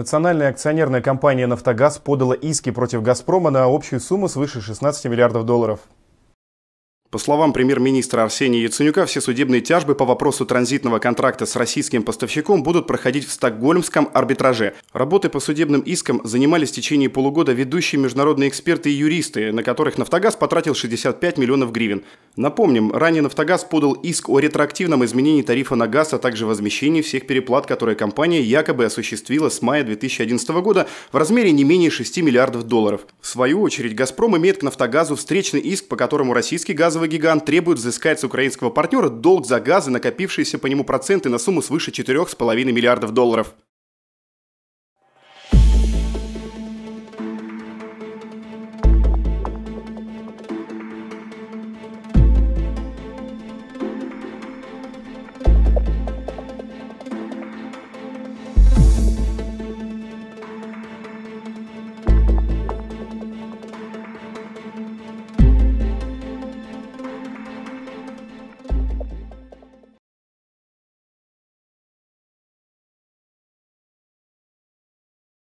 Национальная акционерная компания «Нафтогаз» подала иски против «Газпрома» на общую сумму свыше 16 миллиардов долларов. По словам премьер-министра Арсения Яценюка, все судебные тяжбы по вопросу транзитного контракта с российским поставщиком будут проходить в Стокгольмском арбитраже. Работы по судебным искам занимались в течение полугода ведущие международные эксперты и юристы, на которых «Нафтогаз» потратил 65 миллионов гривен. Напомним, ранее «Нафтогаз» подал иск о ретроактивном изменении тарифа на газ, а также возмещении всех переплат, которые компания якобы осуществила с мая 2011 года в размере не менее 6 миллиардов долларов. В свою очередь, «Газпром» имеет к «Нафтогазу» встречный иск, по которому российский газовый газовый гигант требует взыскать с украинского партнера долг за газы, накопившиеся по нему проценты на сумму свыше 4,5 миллиардов долларов.